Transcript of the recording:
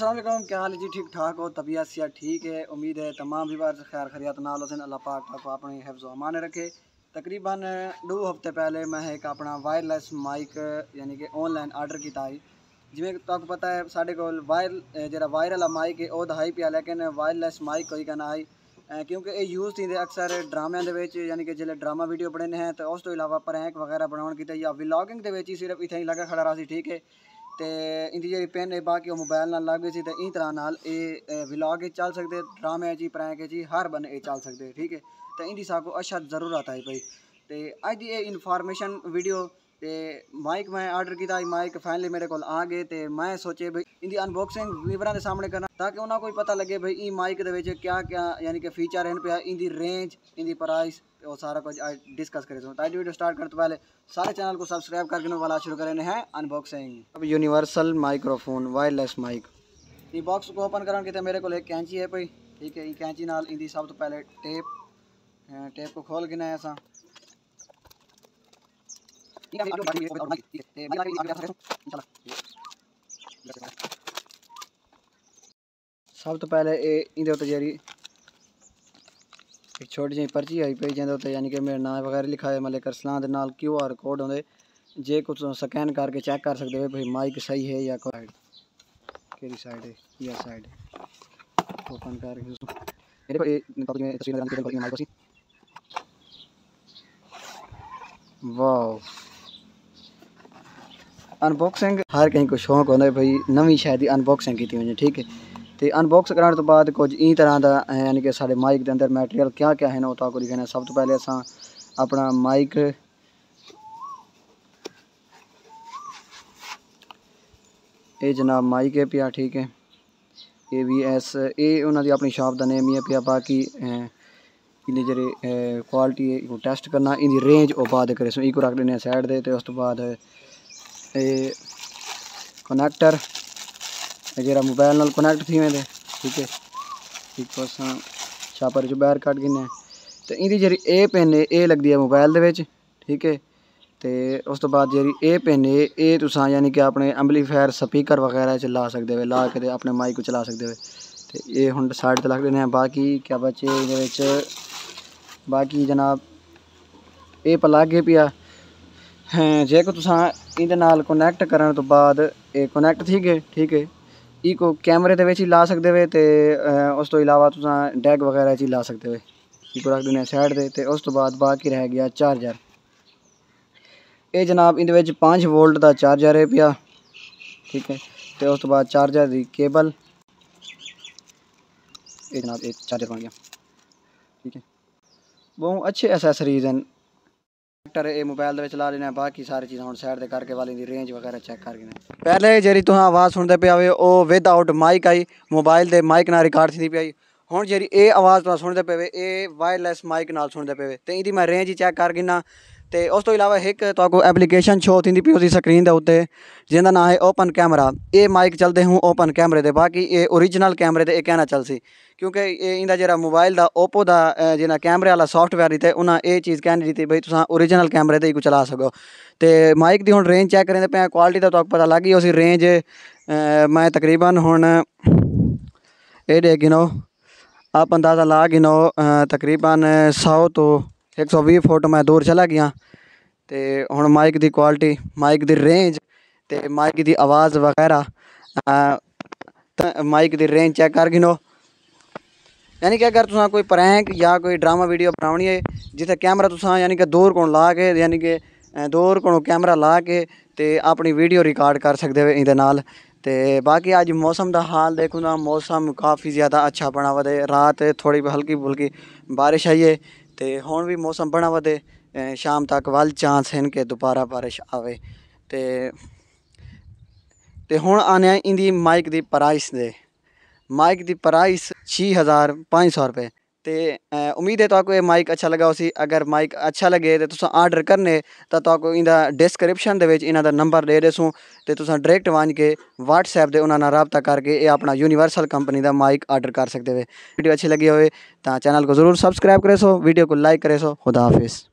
असलम क्या हाल है? जी ठीक ठाक हो, तबीयत सिया ठीक है, उम्मीद है तमाम बार खैर खरियात नाल हुसैन, अल्लाह पाक आपको अपने हिफ्ज़ अमान रखे। तकरीबन दो हफ़्ते पहले मैं एक अपना वायरलैस माइक यानी कि ऑनलाइन आर्डर किया जिमें तक पता है, साढ़े को वायर जरा वायरल माइक है वह दहाई पिया, लेकिन वायरलैस माइक कोई कहना आई क्योंकि ये यूज़ थी अक्सर ड्रामे यानी कि जो ड्रामा वीडियो बने हैं तो उस तो इलावा प्रैंक वगैरह बनाने की या विलॉगिंग के सिर्फ़ इतना ही लगा खड़ा रहा ठीक है। तो इनकी जी पेन है बाकी मोबाइल ना लग गई तो इन तरह नाल ये विलॉग चल सकते ड्रामे जी प्रैंक जी हर बन ये चल सकते ठीक है तो इनकी सबको अच्छा ज़रूरत है भाई। तो अज की तो माइक मैं आर्डर किया माइक फाइनली मेरे को आ गए तो मैं सोचे भाई इनकी अनबॉक्सिंग वीवर के सामने करना ताकि उन्होंने कोई पता लगे भाई ई माइक के क्या क्या यानी कि फीचर हैं पे इनकी रेंज इनकी प्राइस और सारा कुछ आज डिस्कस करें तो आज वीडियो स्टार्ट करते पहले सारे चैनल को सब्सक्राइब करके वाला शुरू करें हैं अनबॉक्सिंग अब यूनिवर्सल माइक्रोफोन वायरलेस माइक ये बॉक्स को ओपन करने के मेरे को एक कैंची है भाई ठीक है ये कैंची नाल इनकी सब तो पहले टेप टेप को खोल गिना ऐसा सब तो पहले ये जी एक छोटी जी पर्ची आई पी जिंदे यानी कि मेरा नाम वगैरह लिखा है Malik Arsalan Q R code होंगे जे कुछ स्कैन करके चेक कर सकते हो माइक सही है या केड़ी साइड है या साइड ओपन करके वाह अनबॉक्सिंग हर कहीं को शौक होता है भाई नवी शायद अनबॉक्सिंग की वजह ठीक है? तो अनबॉक्स कराने तो बाद कुछ ई तरह का यानी कि साढ़े माइक के अंदर मैटेरियल क्या क्या है ना तो दिखाने सब तो पहले असा अपना माइक ये जनाब माइक है पिया, ठीक है? ए वी एस ये उन्होंने अपनी शॉप का नेम ही है पिया, बाकी इन्हें जी क्वालिटी है टेस्ट करना इन रेंज और बाद करे। सो रख देने दे तो उस तो बाद कनैक्टर जरा मोबाइल नाल कनैक्ट थी वेंदे ठीक है? एक पासा छापर जो बाहर कट गिने तो इंदी जी ए पेन है ये लगती है मोबाइल दे ठीक है? तो उस तो बाद जी ए पेन है ये तुसा यानी कि अपने एम्पलीफायर स्पीकर वगैरह च ला सकते हो ला के अपने माइक को चला सकते हो तो ये हम साइड तक देने बाकी क्या बच्चे बाकी जनाब ये प्लग है पिया। जे को तुसा ਇਹਦੇ ਨਾਲ ਕਨੈਕਟ ਕਰਨ ਤੋਂ ਬਾਅਦ ਇਹ ਕਨੈਕਟ ਠੀਕ ਹੈ ਠੀਕ ਹੈ ਇਹ ਕੋ ਕੈਮਰੇ ਦੇ ਵਿੱਚ ਹੀ ਲਾ ਸਕਦੇ ਵੇ ਤੇ ਉਸ ਤੋਂ ਇਲਾਵਾ ਤੁਸੀਂ ਡੈਗ ਵਗੈਰਾ 'ਚ ਹੀ ਲਾ ਸਕਦੇ ਵੇ ਇਹ ਕੋ ਰੱਖ ਦਿੰਦੇ ਸਾਈਡ ਦੇ ਤੇ ਉਸ ਤੋਂ ਬਾਅਦ ਬਾਕੀ ਰਹਿ ਗਿਆ ਚਾਰਜਰ ਇਹ ਜਨਾਬ ਇਹਦੇ ਵਿੱਚ 5 ਵੋਲਟ ਦਾ ਚਾਰਜਰ ਹੈ ਪਿਆ ਠੀਕ ਹੈ ਤੇ ਉਸ ਤੋਂ ਬਾਅਦ ਚਾਰਜਰ ਦੀ ਕੇਬਲ ਇਹ ਜਨਾਬ ਇਹ ਚਾਰਜਰ ਬਣ ਟਰ ਇਹ ਮੋਬਾਈਲ ਦੇ ਵਿੱਚ ਲਾ ਲੈਣਾ ਬਾਕੀ ਸਾਰੀ ਚੀਜ਼ਾਂ ਹੁਣ ਸਾਈਡ ਦੇ ਕਰਕੇ ਵਾਲੀ ਦੀ ਰੇਂਜ ਵਗੈਰਾ ਚੈੱਕ ਕਰ ਕਰਕੇ ਪਹਿਲੇ ਜਿਹੜੀ ਤੁਹਾਨੂੰ ਆਵਾਜ਼ ਸੁਣਦੇ ਪਿਆ ਹੋਵੇ ਉਹ ਵਿਦ ਆਊਟ ਮਾਈਕ ਆਈ ਮੋਬਾਈਲ ਦੇ ਮਾਈਕ ਨਾਲ ਰਿਕਾਰਡ ਥੀ ਪਈ। ਆਈ ਹੁਣ ਜਿਹੜੀ ਇਹ ਆਵਾਜ਼ ਤੁਸੀਂ ਸੁਣਦੇ ਪਵੇ ਇਹ ਵਾਇਰਲੈਸ ਮਾਈਕ ਨਾਲ ਸੁਣਦੇ ਪਵੇ ਤੇ ਇਹਦੀ ਮੈਂ ਰੇਂਜ ਹੀ ਚੈੱਕ ਕਰ ਗਿਨਾ ਤੇ ਉਸ ਤੋਂ ਇਲਾਵਾ ਇੱਕ ਤੁਹਾਨੂੰ ਐਪਲੀਕੇਸ਼ਨ ਸ਼ੋ ਥੀਂਦੀ ਪਈ ਉਹਦੀ ਸਕਰੀਨ ਦੇ ਉੱਤੇ, ਜਿਹਦਾ ਨਾਮ ਹੈ ਓਪਨ ਕੈਮਰਾ ਇਹ ਮਾਈਕ ਚੱਲਦੇ ਹੂੰ ਓਪਨ ਕੈਮਰੇ ਦੇ ਬਾਕੀ ਇਹ origignal ਕੈਮਰੇ ਤੇ ਇਹ ਕਹਿਣਾ ਚੱਲ ਸੀ ਕਿਉਂਕਿ ਇਹ ਇਹਦਾ ਜਿਹੜਾ ਮੋਬਾਈਲ ਦਾ, Oppo ਦਾ ਜਿਹਨਾਂ ਕੈਮਰੇ ਵਾਲਾ ਸੌਫਟਵੇਅਰ ਦਿੱਤੇ, ਉਹਨਾਂ ਇਹ ਚੀਜ਼ ਕਹਿਣ ਦਿੱਤੀ ਬਈ ਤੁਸੀਂ origignal ਕੈਮਰੇ ਤੇ ਹੀ ਕੋ ਚਲਾ ਸਕੋ। ਤੇ ਮਾਈਕ ਦੀ ਹੁਣ ਰੇਂਜ ਚੈੱਕ ਕਰਦੇ ਪਿਆ ਕੁਆਲਿਟੀ ਦਾ ਤੁਹਾਨੂੰ ਪਤਾ ਲੱਗ ਗਈ ਉਸੀ ਰੇਂਜ ਮੈਂ ਤਕਰੀਬਨ ਹੁਣ ਇਹ ਦੇ ਗਿਨੋ ਆਪ ਅੰਦਾਜ਼ਾ ਲਾ ਗਿਨੋ ਤਕਰੀਬਨ 100 ਤੋਂ 120 ਫੁੱਟ ਮੈਂ ਦੂਰ ਚਲਾ ਗਿਆ ਤੇ ਹੁਣ ਮਾਈਕ ਦੀ ਕੁਆਲਿਟੀ ਮਾਈਕ ਦੀ ਰੇਂਜ ਤੇ ਮਾਈਕ ਦੀ ਆਵਾਜ਼ ਵਗੈਰਾ ਮਾਈਕ ਦੀ ਰੇਂਜ ਚੈੱਕ ਕਰ ਗਿਨੋ ਯਾਨੀ ਕਿ ਅਗਰ ਤੁਸੀਂ ਕੋਈ ਪ੍ਰੈਂਕ ਜਾਂ ਕੋਈ ਡਰਾਮਾ ਵੀਡੀਓ ਬਣਾਉਣੀ ਹੈ ਜਿੱਥੇ ਕੈਮਰਾ ਤੁਸੀਂ ਯਾਨੀ ਕਿ ਦੂਰ ਕੋਣ ਲਾ ਕੇ ਯਾਨੀ ਕਿ ਦੂਰ ਕੋਣੋਂ ਕੈਮਰਾ ਲਾ ਕੇ ਤੇ ਆਪਣੀ ਵੀਡੀਓ ਰਿਕਾਰਡ ਕਰ ਸਕਦੇ ਹੋ ਇਹਦੇ ਨਾਲ ਤੇ ਬਾਕੀ ਅੱਜ ਮੌਸਮ ਦਾ ਹਾਲ ਦੇਖੋ ਨਾ ਮੌਸਮ ਕਾਫੀ ਜ਼ਿਆਦਾ ਅੱਛਾ ਬਣਾ ਵਦੇ ਰਾਤ ਥੋੜੀ ਹਲਕੀ ਬੁਲਕੀ ਬਾਰਿਸ਼ ਆਈ ਹੈ तो हूँ भी मौसम बना वे शाम तक वल चांस हैं कि दोबारा बारिश आवे तो हूँ आने इंदी माइक की प्राइस दे माइक की प्राइस छे हज़ार पाँच सौ रुपये तो उम्मीद है तो ये माइक अच्छा लगा उसी अगर माइक अच्छा लगे तो तुम आर्डर करने तो तो इंदा डिस्क्रिप्शन के इन्हों नंबर दे दसूँ तो तुम डायरेक्ट वन के व्हाट्सएप से उन्होंने रबता करके ये अपना यूनिवर्सल कंपनी का माइक आर्डर कर सकते हो वीडियो अच्छी लगी हो तो चैनल को ज़रूर सब्सक्राइब करे सो वीडियो को लाइक करे सो खुदा हाफिज़